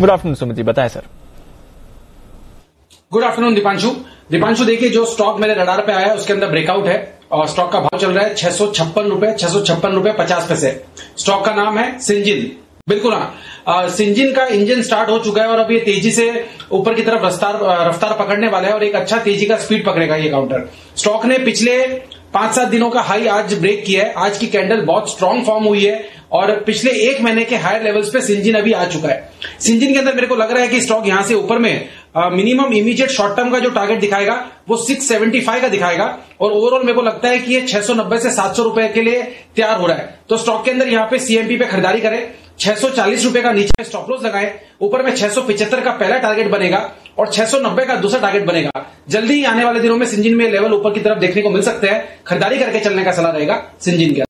Good afternoon Sumit ji बताएँ sir good afternoon Deepanshu Deepanshu देखिए, जो स्टॉक मेरे रडार पे आया उसके अंदर ब्रेकआउट है और स्टॉक का भाव चल रहा है छह सौ छप्पन रुपए, छह सौ छप्पन रुपए पचास पैसे। स्टॉक का नाम है सिंजिन बिल्कुल हाँ। सिंजिन का इंजन स्टार्ट हो चुका है और अब ये तेज़ी से ऊपर की तरफ़ रफ्तार रफ्तार पकड़ने वाला है और एक अच्छा तेज़ी का स्पीड पकड़ेगा ये काउंटर स्टॉक ने पिछले पाँच सात दिनों का हाई आज ब्रेक किया है। आज की कैंडल बहुत स्ट्रांग फॉर्म हुई है और पिछले एक महीने के हायर लेवल्स पे सिंजिन अभी आ चुका है। सिंजिन के अंदर मेरे को लग रहा है कि स्टॉक यहाँ से ऊपर में मिनिमम इमीडिएट शॉर्ट टर्म का जो टारगेट दिखाएगा, वो 675 का दिखाएगा और ओवरऑल मेरे को लगता है कि ये 690 से 700 रुपए के लिए तैयार हो रहा है। तो स्टॉक के अंदर यहाँ पे सीएमपी पे खरीदारी करें, छह रुपए का नीचे स्टॉप लॉस लगाए, ऊपर में छह का पहला टारगेट बनेगा और 690 का दूसरा टारगेट बनेगा। जल्दी ही आने वाले दिनों में सिंजिन में लेवल ऊपर की तरफ़ देखने को मिल सकते हैं। खरीदारी करके चलने का सलाह रहेगा सिंजिन के